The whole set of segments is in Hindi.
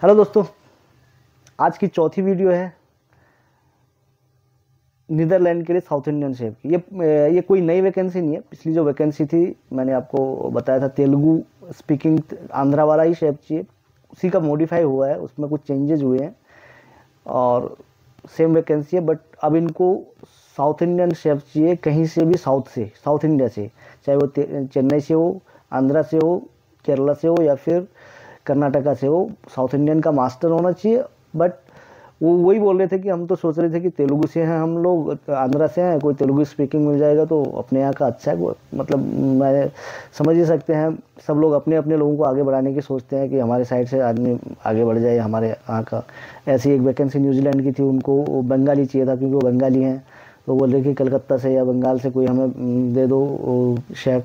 हेलो दोस्तों, आज की चौथी वीडियो है नीदरलैंड के लिए साउथ इंडियन शेफ की। ये ये कोई नई वैकेंसी नहीं है, पिछली जो वैकेंसी थी, मैंने आपको बताया था, तेलुगु स्पीकिंग आंध्रा वाला ही शेफ चाहिए। उसी का मॉडिफाई हुआ है, उसमें कुछ चेंजेज हुए हैं और सेम वैकेंसी है बट अब इनको साउथ इंडियन शेफ चाहिए, कहीं से भी साउथ से, साउथ इंडिया से। चाहे वो चेन्नई से हो, आंध्रा से हो, केरला से हो या फिर कर्नाटका से। हो साउथ इंडियन का मास्टर होना चाहिए बट वो वही बोल रहे थे कि हम तो सोच रहे थे कि तेलुगु से हैं हम लोग, आंध्रा से हैं, कोई तेलुगु स्पीकिंग मिल जाएगा तो अपने यहाँ का अच्छा है मतलब मैं समझ ही सकते हैं। सब लोग अपने अपने लोगों को आगे बढ़ाने की सोचते हैं कि हमारे साइड से आदमी आगे बढ़ जाए, हमारे यहाँ का। ऐसी एक वैकेंसी न्यूजीलैंड की थी, उनको बंगाली चाहिए था क्योंकि वो बंगाली हैं। तो बोल रहे कि कलकत्ता से या बंगाल से कोई हमें दे दो शेफ़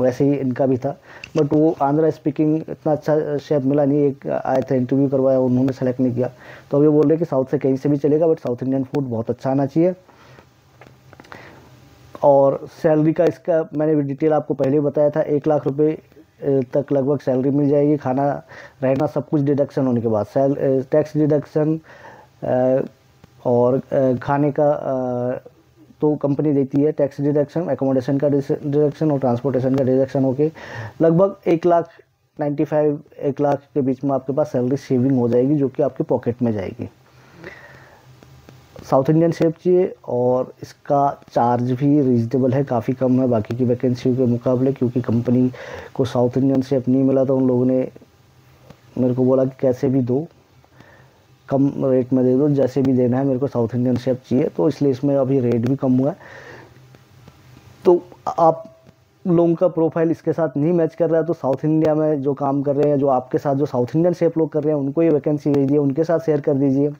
वैसे ही इनका भी था। बट वो आंध्रा स्पीकिंग इतना अच्छा शेफ़ मिला नहीं, एक आए थे इंटरव्यू करवाया, उन्होंने सेलेक्ट नहीं किया। तो अब ये बोल रहे कि साउथ से कहीं से भी चलेगा बट साउथ इंडियन फ़ूड बहुत अच्छा आना चाहिए। और सैलरी का इसका मैंने भी डिटेल आपको पहले बताया था, एक लाख रुपये तक लगभग सैलरी मिल जाएगी, खाना, रहना, सब कुछ डिडक्शन होने के बाद। सैल टैक्स डिडक्शन और खाने का तो कंपनी देती है टैक्स डिडक्शन एकोमोडेशन का डिडक्शन और ट्रांसपोर्टेशन का डिडक्शन होके। लगभग एक लाख नाइन्टी फाइव एक लाख के बीच में आपके पास सैलरी सेविंग हो जाएगी, जो कि आपके पॉकेट में जाएगी। साउथ इंडियन शेप चाहिए और इसका चार्ज भी रीजनेबल है, काफ़ी कम है, बाकी की वैकेंसी के मुकाबले, क्योंकि कंपनी को साउथ इंडियन शेप नहीं मिला था उन लोगों ने मेरे को बोला कि कैसे भी दो। कम रेट में दे दो, जैसे भी देना है मेरे को साउथ इंडियन शेप चाहिए तो इसलिए इसमें अभी रेट भी कम हुआ है। तो आप लोगों का प्रोफ़ाइल इसके साथ नहीं मैच कर रहा है तो साउथ इंडिया में जो काम कर रहे हैं, जो आपके साथ जो साउथ इंडियन शेप लोग कर रहे हैं, उनको ये वैकेंसी भेजिए, उनके साथ शेयर कर दीजिए।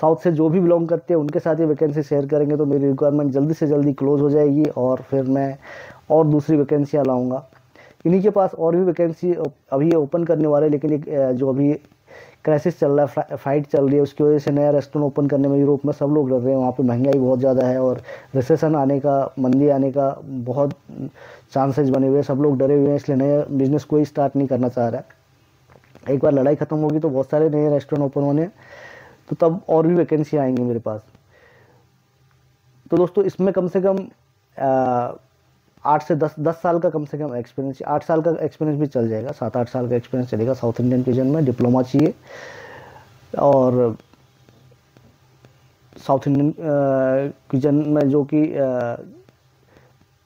साउथ से जो भी बिलोंग करते हैं, उनके साथ ये वैकेंसी शेयर करेंगे तो मेरी रिक्वायरमेंट जल्दी से जल्दी क्लोज हो जाएगी, और फिर मैं और दूसरी वैकेंसियाँ लाऊँगा इन्हीं के पास और भी वैकेंसी अभी ओपन करने वाले लेकिन एक जो अभी क्राइसिस चल रहा है फाइट चल रही है, उसकी वजह से नया रेस्टोरेंट ओपन करने में यूरोप में सब लोग डर रहे हैं, वहाँ पे महँगाई बहुत ज़्यादा है और रिसेशन आने का, मंदी आने का बहुत चांसेस बने हुए हैं, सब लोग डरे हुए हैं, इसलिए नया बिज़नेस कोई स्टार्ट नहीं करना चाह रहा है। एक बार लड़ाई ख़त्म होगी तो बहुत सारे नए रेस्टोरेंट ओपन होने तो तब और भी वैकेंसी आएँगी मेरे पास। तो दोस्तों, इसमें कम से कम आठ से दस दस साल का कम से कम एक्सपीरियंस आठ साल का एक्सपीरियंस भी चल जाएगा, सात, आठ साल का एक्सपीरियंस चलेगा साउथ इंडियन क्यूजन में डिप्लोमा चाहिए। और साउथ इंडियन क्यूजन में जो कि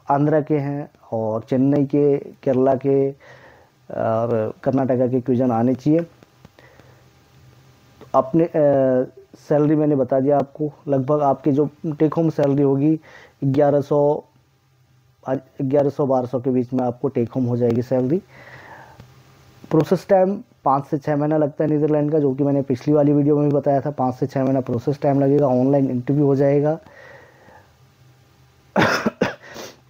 आंध्रा के हैं और चेन्नई के, केरला के, और कर्नाटका के क्यूजन आने चाहिए। अपने सैलरी मैंने बता दिया आपको। लगभग आपकी जो टेक होम सैलरी होगी, ग्यारह सौ ग्यारह सौ, बारह सौ के बीच में आपको टेक होम हो जाएगी सैलरी प्रोसेस टाइम पाँच से छः महीना लगता है नीदरलैंड का, जो कि मैंने पिछली वाली वीडियो में भी बताया था, पाँच से छः महीना प्रोसेस टाइम लगेगा ऑनलाइन इंटरव्यू हो जाएगा।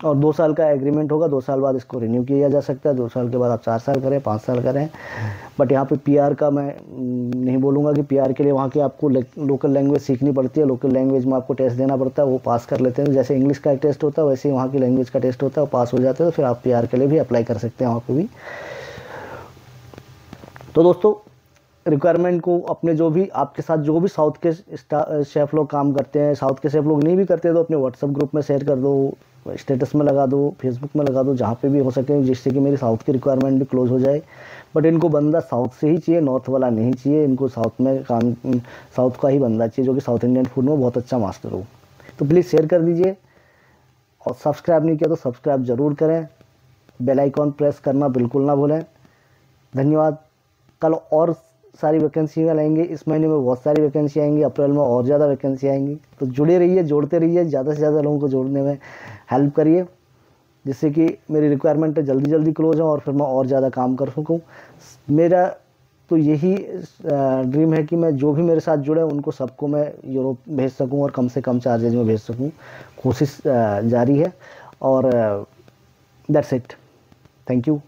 और दो साल का एग्रीमेंट होगा, दो साल बाद इसको रिन्यू किया जा सकता है, दो साल के बाद आप चार साल करें, पाँच साल करें। बट यहाँ पे पीआर का मैं नहीं बोलूँगा कि पीआर के लिए वहाँ की आपको लोकल लैंग्वेज सीखनी पड़ती है लोकल लैंग्वेज में आपको टेस्ट देना पड़ता है, वो पास कर लेते हैं। जैसे इंग्लिश का टेस्ट होता है, वैसे ही वहाँ की लैंग्वेज का टेस्ट होता है, वो पास हो जाता है तो फिर आप पीआर के लिए भी अप्लाई कर सकते हैं वहाँ पर भी। तो दोस्तों रिक्वायरमेंट को अपने जो भी, आपके साथ जो भी साउथ के शेफ़ लोग काम करते हैं साउथ के शेफ़ लोग नहीं भी करते तो अपने व्हाट्सअप ग्रुप में शेयर कर दो स्टेटस में लगा दो फेसबुक में लगा दो, जहाँ पे भी हो सके, जिससे कि मेरी साउथ की रिक्वायरमेंट भी क्लोज हो जाए। बट इनको बंदा साउथ से ही चाहिए नॉर्थ वाला नहीं चाहिए, इनको साउथ में काम साउथ का ही बंदा चाहिए, जो कि साउथ इंडियन फ़ूड में बहुत अच्छा मास्टर हो। तो प्लीज़ शेयर कर दीजिए। और सब्सक्राइब नहीं किया तो सब्सक्राइब ज़रूर करें। बेल आइकॉन प्रेस करना बिल्कुल ना भूलें। धन्यवाद। कल और सारी वैकेंसी लाएँगे। इस महीने में बहुत सारी वैकेंसी आएँगी, अप्रैल में और ज़्यादा वैकेंसी आएँगी। तो जुड़े रहिए, जोड़ते रहिए, ज़्यादा से ज़्यादा लोगों को जोड़ने में हेल्प करिए, जिससे कि मेरी रिक्वायरमेंट जल्दी जल्दी क्लोज हो और फिर मैं और ज़्यादा काम कर सकूँ। मेरा तो यही ड्रीम है कि मैं जो भी मेरे साथ जुड़े, उनको सबको मैं यूरोप भेज सकूँ और कम से कम चार्जेज में भेज सकूँ। कोशिश जारी है और दैट्स इट थैंक यू